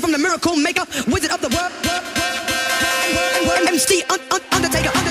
from the miracle maker, wizard of the world, world, world, world, world, world, world, world,